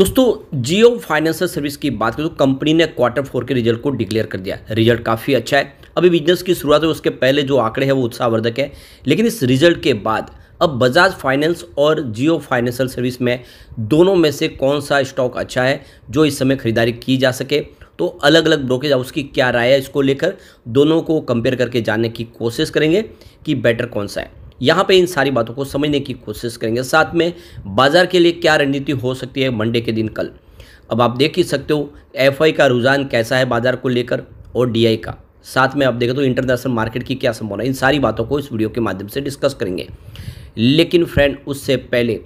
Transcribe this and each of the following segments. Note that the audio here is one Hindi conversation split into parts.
दोस्तों, जियो फाइनेंशियल सर्विस की बात करें तो कंपनी ने क्वार्टर फोर के रिज़ल्ट को डिक्लेयर कर दिया। रिज़ल्ट काफ़ी अच्छा है। अभी बिज़नेस की शुरुआत है उसके पहले जो आंकड़े हैं, वो उत्साहवर्धक है। लेकिन इस रिज़ल्ट के बाद, अब बजाज फाइनेंस और जियो फाइनेंशियल सर्विस में दोनों में से कौन सा स्टॉक अच्छा है, जो इस समय खरीदारी की जा सके? तो अलग अलग ब्रोकेज हाउस की क्या राय है इसको लेकर, दोनों को कंपेयर करके जानने की कोशिश करेंगे कि बेटर कौन सा है। यहाँ पे इन सारी बातों को समझने की कोशिश करेंगे। साथ में बाज़ार के लिए क्या रणनीति हो सकती है मंडे के दिन कल? अब आप देख ही सकते हो एफआई का रुझान कैसा है बाज़ार को लेकर और डीआई का। साथ में आप देखें तो इंटरनेशनल मार्केट की क्या संभावना इन सारी बातों को इस वीडियो के माध्यम से डिस्कस करेंगे। लेकिन फ्रेंड उससे पहले,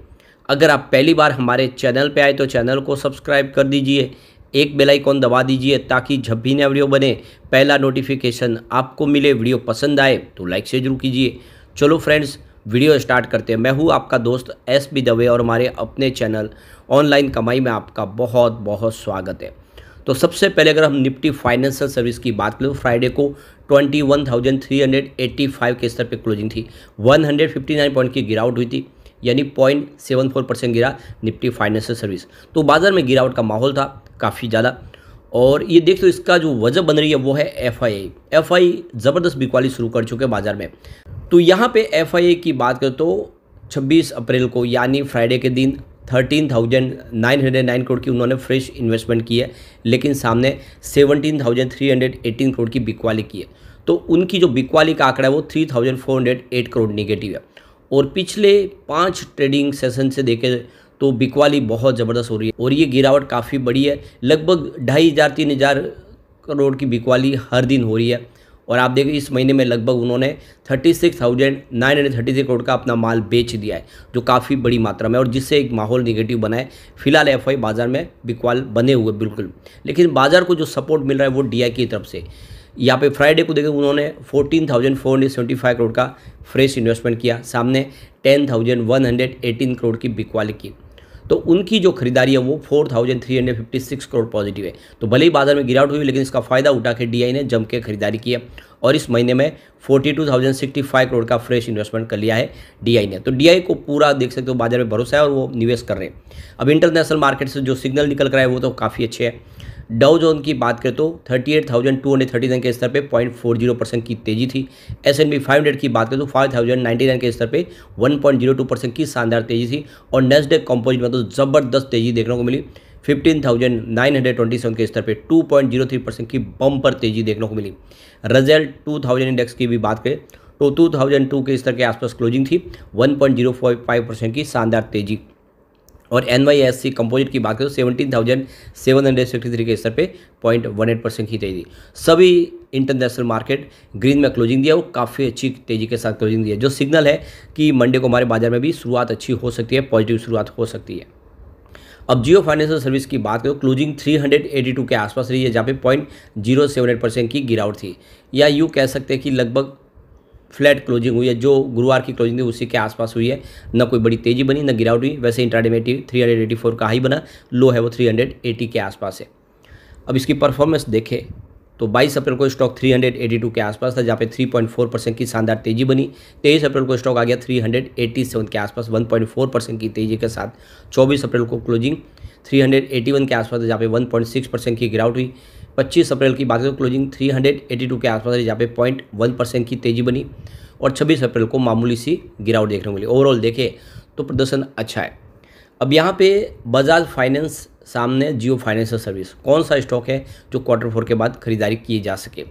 अगर आप पहली बार हमारे चैनल पे आए तो चैनल को सब्सक्राइब कर दीजिए, एक बेल आइकॉन दबा दीजिए ताकि जब भी नया वीडियो बने, पहला नोटिफिकेशन आपको मिले वीडियो पसंद आए तो लाइक से ज़रूर कीजिए। चलो फ्रेंड्स वीडियो स्टार्ट करते हैं। मैं हूँ आपका दोस्त एस बी दवे और हमारे अपने चैनल ऑनलाइन कमाई में आपका बहुत बहुत स्वागत है। तो सबसे पहले अगर हम निफ्टी फाइनेंशियल सर्विस की बात करें तो फ्राइडे को 21,385 के स्तर पर क्लोजिंग थी। 159 पॉइंट की गिरावट हुई थी यानी पॉइंट सेवन फोर परसेंट गिरा निफ्टी फाइनेंशियल सर्विस। तो बाज़ार में गिरावट का माहौल था काफ़ी ज़्यादा। और ये देख तो इसका जो वजह बन रही है वो है एफ़ आई एफ़ आई ज़बरदस्त बिकवाली शुरू कर चुके हैं बाज़ार में। तो यहाँ पे एफ़ की बात करें तो 26 अप्रैल को, यानी फ्राइडे के दिन thirteen thousand nine hundred nine crore की उन्होंने फ्रेश इन्वेस्टमेंट की है, लेकिन सामने seventeen thousand three hundred eighteen crore की बिकवाली की है। तो उनकी जो बिकवाली का आंकड़ा है वो three thousand four hundred eight crore negative है। और पिछले पाँच ट्रेडिंग सेशन से देखें तो बिकवाली बहुत ज़बरदस्त हो रही है। और ये गिरावट काफ़ी बड़ी है। लगभग ढाई हज़ार, तीन हज़ार करोड़ की बिकवाली हर दिन हो रही है। और आप देखें इस महीने में लगभग उन्होंने thirty six thousand nine hundred thirty six crore का अपना माल बेच दिया है, जो काफ़ी बड़ी मात्रा में और जिससे एक माहौल निगेटिव बना है। फ़िलहाल एफआई बाज़ार में बिकवाल बने हुए बिल्कुल। लेकिन बाज़ार को जो सपोर्ट मिल रहा है, वो डीआई की तरफ़ से। यहाँ पे फ्राइडे को देखें उन्होंने fourteen thousand four hundred seventy five crore का फ्रेश इन्वेस्टमेंट किया। सामने ten thousand one hundred eighteen crore की बिकवाली की। तो उनकी जो खरीदारी है वो four thousand three hundred fifty six crore positive है। तो भले ही बाज़ार में गिरावट हुई, लेकिन इसका फ़ायदा उठा के डीआई ने जम के खरीदारी की है और इस महीने में forty two thousand sixty five crore का फ्रेश इन्वेस्टमेंट कर लिया है डीआई ने। तो डीआई को पूरा देख सकते हो, बाज़ार में भरोसा है और वो निवेश कर रहे हैं। अब इंटरनेशनल मार्केट से जो सिग्नल निकल कर है, वो तो काफ़ी अच्छे हैं। डाउ जोन की बात करें तो thirty eight thousand two hundred thirty nine के स्तर पे पॉइंट फोर ज़ीरो परसेंट की तेज़ी थी। S and P five hundred की बात करें तो फाइव थाउज़ेंड नाइन्टी नाइन के स्तर पे one point zero two percent की शानदार तेज़ी थी और नेक्स्ट डे कॉम्पोजिट में तो ज़बरदस्त तेज़ी देखने को मिली। Fifteen thousand nine hundred twenty seven के स्तर पे two point zero three percent की बम पर तेज़ी देखने को मिली। रिज़ल्ट टू थाउज़ेंड इंडेक्स की भी बात करें तो टू थाउज़ेंड टू के स्तर के आसपास क्लोजिंग थी। One point zero five percent की शानदार तेज़ी। और N Y S E composite की बात करें तो seventeen thousand seven hundred sixty three के स्तर पे पॉइंट वन एट परसेंट की तेज़ी। सभी इंटरनेशनल मार्केट ग्रीन में क्लोजिंग दिया, वो काफ़ी अच्छी तेज़ी के साथ क्लोजिंग दिया, जो सिग्नल है कि मंडे को हमारे बाज़ार में भी शुरुआत अच्छी हो सकती है पॉजिटिव शुरुआत हो सकती है। अब जियो फाइनेंशियल सर्विस की बात करें क्लोजिंग 382 के आसपास रही है, जहाँ पे point zero seven eight percent की गिरावट थी। या यूँ कह सकते हैं कि लगभग फ्लैट क्लोजिंग हुई है, जो गुरुवार की क्लोजिंग थी, उसी के आसपास हुई है। न कोई बड़ी तेज़ी बनी, न गिरावट हुई, वैसे इंट्राडे में थ्री हंड्रेड एटी फोर का हाई बना, लो है वो थ्री हंड्रेड एटी के आसपास है। अब इसकी परफॉर्मेंस देखें तो 22 अप्रैल को स्टॉक 382 के आसपास था, जहाँ पे 3.4 परसेंट की शानदार तेज़ी बनी। 23 अप्रैल को स्टॉक आ गया 387 के आसपास 1.4 परसेंट की तेज़ी के साथ। 24 अप्रैल को क्लोजिंग 381 के आसपास जहाँ पे 1.6 परसेंट की गिरावट हुई। 25 अप्रैल की बात करें क्लोजिंग 382 के आसपास जहाँ पे पॉइंट वन परसेंट की तेज़ी बनी और 26 अप्रैल को मामूली सी गिरावट देखने को मिली। ओवरऑल देखें तो प्रदर्शन अच्छा है। अब यहाँ पे बजाज फाइनेंस सामने जियो फाइनेंशियल सर्विस कौन सा स्टॉक है जो क्वार्टर फोर के बाद खरीदारी की जा सके?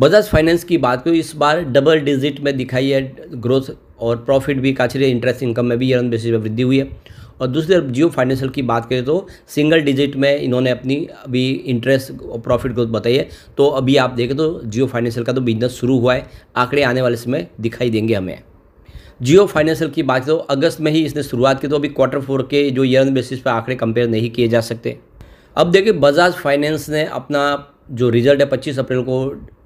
बजाज फाइनेंस की बात करूँ, इस बार डबल डिजिट में दिखाई है ग्रोथ और प्रॉफिट भी काफ़ी इंटरेस्ट इनकम में भी ईयर ऑन बेसिस पर वृद्धि हुई है। और दूसरी तरफ़ जियो फाइनेंशियल की बात करें तो सिंगल डिजिट में इन्होंने अपनी अभी इंटरेस्ट और प्रॉफिट ग्रोथ बताई है। तो अभी आप देखें तो जियो फाइनेंशियल का तो बिज़नेस शुरू हुआ है, आंकड़े आने वाले समय दिखाई देंगे हमें। जियो फाइनेंशियल की बात करें तो अगस्त में ही इसने शुरुआत की तो अभी क्वार्टर फोर के जो ईयर बेसिस पर आंकड़े कंपेयर नहीं किए जा सकते। अब देखिए बजाज फाइनेंस ने अपना जो रिज़ल्ट है पच्चीस अप्रैल को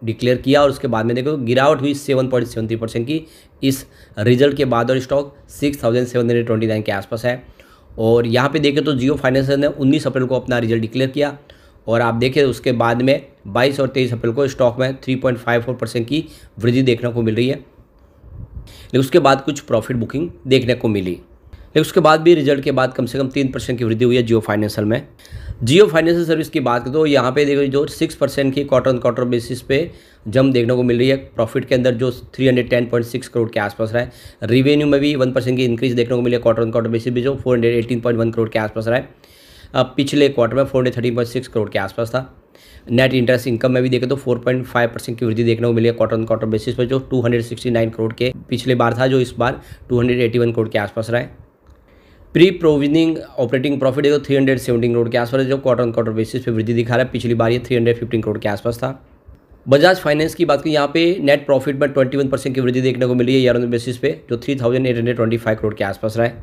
डिक्लेयर किया और उसके बाद में देखो गिरावट हुई seven point seven three percent की। इस रिज़ल्ट के बाद और stock six thousand seven hundred twenty nine के आसपास है। और यहाँ पे देखें तो जियो फाइनेंस ने उन्नीस अप्रैल को अपना रिज़ल्ट डिक्लेयर किया और आप देखें उसके बाद में 22 और 23 अप्रैल को स्टॉक में 3.54 परसेंट की वृद्धि देखने को मिल रही है। उसके बाद कुछ प्रॉफिट बुकिंग देखने को मिली। लेकिन उसके बाद भी रिज़ल्ट के बाद कम से कम तीन परसेंट की वृद्धि हुई है जियो फाइनेंशियल में। जियो फाइनेंशियल सर्विस की बात करें तो यहाँ पे देखो जो सिक्स परसेंट की क्वार्टर ऑन क्वार्टर बेसिस पे जम देखने को मिल रही है। प्रॉफिट के अंदर जो three hundred ten point six crore के आसपास रहा है। रिवेन्यू में भी वन परसेंट की इंक्रीज देखने को मिली है क्वार्टर ऑन क्वार्टर बेसिस पे जो four hundred eighteen point one crore के आसपास रहा है। अब पिछले क्वार्टर में four hundred thirteen point six crore के आसपास था। नेट इंटरेस्ट इनकम में भी देखें तो 4.5 परसेंट की वृद्धि देखने को मिली है क्वार्टर ऑन क्वार्टर बेसिस पर जो 269 करोड़ के पिछले बार था, जो इस बार 281 करोड़ के आसपास रहा है। प्री प्रोविजनिंग ऑपरेटिंग प्रॉफिट तो थ्री हंड्रेड सेवेंटीन करोड़ के आसपास जो क्वार्टर ऑन क्वार्टर बेसिस पे वृद्धि दिखा रहा है। पिछली बार ये थ्री हंड्रेड फिफ्टीन करोड़ के आसपास था। बजाज फाइनेंस की बात करें, यहाँ पे नेट प्रॉफिट में ट्वेंटी वन परसेंट की वृद्धि देखने को मिली है ईयर ऑन बेसिस पे, जो three thousand eight hundred twenty five crore के आसपास रहा है।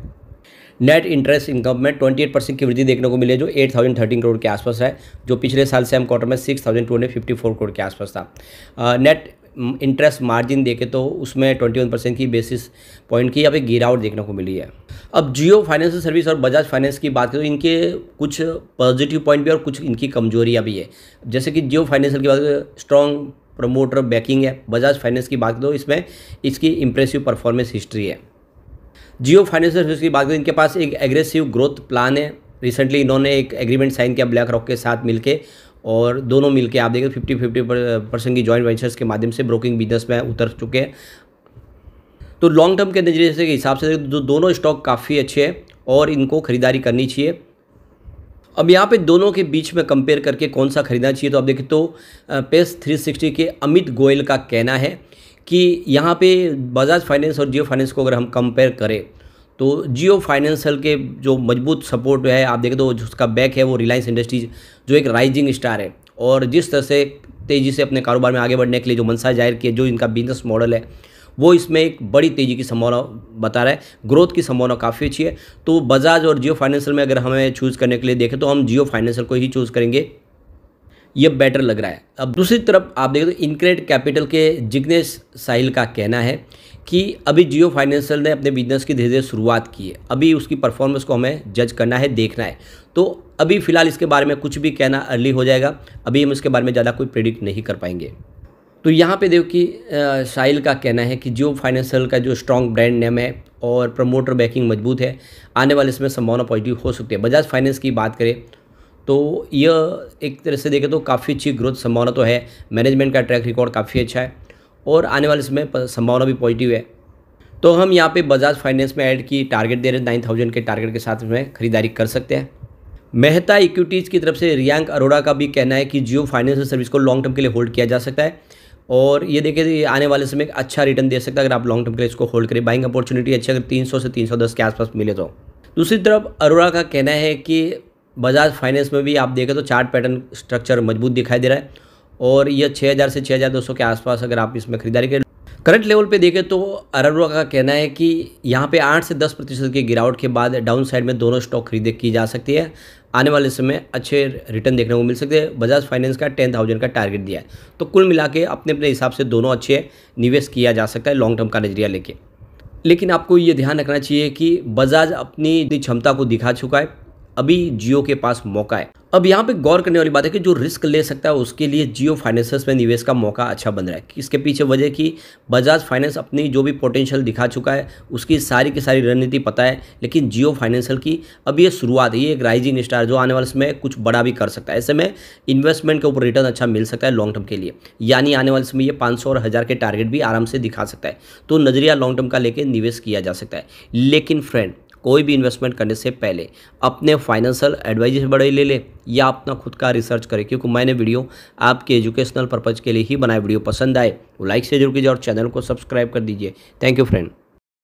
नेट इंटरेस्ट इनकम में ट्वेंटी एट परसेंट की वृद्धि देखने को मिली है, जो एट थाउज़ेंड थर्टीन करोड़ के आसपास है, जो पिछले साल सेम क्वार्टर में six thousand two hundred fifty four crore के आसपास था। नेट इंटरेस्ट मार्जिन देखे तो उसमें ट्वेंटी वन परसेंट की बेसिस पॉइंट की यहाँ पे गिरावट देखने को मिली है। अब जियो फाइनेंशियल सर्विस और बजाज फाइनेंस की बात करें तो इनके कुछ पॉजिटिव पॉइंट भी और कुछ इनकी कमजोरियाँ भी है। जैसे कि जियो फाइनेंशियल की बात करें स्ट्रॉन्ग प्रमोटर बैकिंग है। बजाज फाइनेंस की बात करें तो इसमें इसकी इंप्रेसिव परफॉर्मेंस हिस्ट्री है। जियो फाइनेंशियल सर्विस की बात करें, इनके पास एक एग्रेसिव ग्रोथ प्लान है। रिसेंटली इन्होंने एक एग्रीमेंट साइन किया ब्लैक रॉक के साथ मिलके और दोनों मिलके आप देखें फिफ्टी फिफ्टी परसेंट की जॉइंट वेंचर्स के माध्यम से ब्रोकिंग बिज़नेस में उतर चुके हैं। तो लॉन्ग टर्म के नज़रिए से हिसाब से जो दोनों स्टॉक काफ़ी अच्छे हैं और इनको खरीदारी करनी चाहिए। अब यहाँ पे दोनों के बीच में कंपेयर करके कौन सा खरीदना चाहिए तो आप देखें तो पेस 360 के अमित गोयल का कहना है कि यहाँ पे बजाज फाइनेंस और जियो फाइनेंस को अगर हम कंपेयर करें तो जियो फाइनेंशियल के जो मज़बूत सपोर्ट है, आप देखें तो उसका बैक है वो रिलायंस इंडस्ट्रीज़ जो एक राइजिंग स्टार है। और जिस तरह से तेज़ी से अपने कारोबार में आगे बढ़ने के लिए जो मनसा ज़ाहिर किया, जो इनका बिज़नेस मॉडल है वो इसमें एक बड़ी तेज़ी की संभावना बता रहा है। ग्रोथ की संभावना काफ़ी अच्छी है। तो बजाज और जियो फाइनेंशियल में अगर हमें चूज़ करने के लिए देखें तो हम जियो फाइनेंशियल को ही चूज़ करेंगे। ये बेटर लग रहा है। अब दूसरी तरफ़ आप देखें तो इनक्रेड कैपिटल के जिग्नेश साहिल का कहना है कि अभी जियो फाइनेंशियल ने अपने बिज़नेस की धीरे धीरे शुरुआत की है। अभी उसकी परफॉर्मेंस को हमें जज करना है, देखना है। तो अभी फ़िलहाल इसके बारे में कुछ भी कहना अर्ली हो जाएगा। अभी हम इसके बारे में ज़्यादा कोई प्रिडिक्ट नहीं कर पाएँगे। तो यहाँ पे देखो कि साहिल का कहना है कि जियो फाइनेंशियल का जो स्ट्रॉन्ग ब्रांड नेम है और प्रमोटर बैकिंग मज़बूत है, आने वाले इसमें संभावना पॉजिटिव हो सकती है। बजाज फाइनेंस की बात करें तो यह एक तरह से देखें तो काफ़ी अच्छी ग्रोथ संभावना तो है। मैनेजमेंट का ट्रैक रिकॉर्ड काफ़ी अच्छा है और आने वाले समय संभावना भी पॉजिटिव है। तो हम यहाँ पे बजाज फाइनेंस में ऐड की टारगेट दे रहे हैं नाइन थाउज़ेंड के टारगेट के साथ में खरीदारी कर सकते हैं। मेहता इक्विटीज़ की तरफ़ से रियांक अरोड़ा का भी कहना है कि जियो फाइनेंशियल सर्विस को लॉन्ग टर्म के लिए होल्ड किया जा सकता है। और ये देखिए आने वाले समय अच्छा रिटर्न दे सकता है अगर आप लॉन्ग टर्म के लिए इसको होल्ड करें। बाइंग अपॉर्चुनिटी अच्छी अगर 300 से 310 के आसपास मिले तो। दूसरी तरफ़ अरोड़ा का कहना है कि बजाज फाइनेंस में भी आप देखें तो चार्ट पैटर्न स्ट्रक्चर मज़बूत दिखाई दे रहा है। और ये छः हज़ार से छः हज़ार दो सौ के आसपास अगर आप इसमें खरीदारी करें। करंट लेवल पे देखें तो अरोड़ा का कहना है कि यहाँ पे आठ से दस प्रतिशत की गिरावट के बाद डाउन साइड में दोनों स्टॉक खरीदे की जा सकती है। आने वाले समय अच्छे रिटर्न देखने को मिल सकते हैं। बजाज फाइनेंस का टेन थाउज़ेंड का टारगेट दिया है। तो कुल मिला के अपने अपने हिसाब से दोनों अच्छे निवेश किया जा सकता है लॉन्ग टर्म का नज़रिया लेके। लेकिन आपको ये ध्यान रखना चाहिए कि बजाज अपनी क्षमता को दिखा चुका है। अभी जियो के पास मौका है। अब यहाँ पे गौर करने वाली बात है कि जो रिस्क ले सकता है, उसके लिए जियो फाइनेंसर्स में निवेश का मौका अच्छा बन रहा है। इसके पीछे वजह कि बजाज फाइनेंस अपनी जो भी पोटेंशियल दिखा चुका है, उसकी सारी की सारी रणनीति पता है, लेकिन जियो फाइनेंशियल की अब ये शुरुआत है। ये एक राइजिंग स्टार जो आने वाले समय कुछ बड़ा भी कर सकता है। ऐसे में इन्वेस्टमेंट के ऊपर रिटर्न अच्छा मिल सकता है लॉन्ग टर्म के लिए। यानी आने वाले समय ये पाँच और हज़ार के टारगेट भी आराम से दिखा सकता है। तो नज़रिया लॉन्ग टर्म का लेकर निवेश किया जा सकता है। लेकिन फ्रेंड कोई भी इन्वेस्टमेंट करने से पहले अपने फाइनेंशियल एडवाइजर से बड़े ले ले या अपना खुद का रिसर्च करें, क्योंकि मैंने वीडियो आपके एजुकेशनल पर्पज़ के लिए ही बनाए वीडियो पसंद आए। वो लाइक से ज़रूर कीजिए और चैनल को सब्सक्राइब कर दीजिए। Thank you friend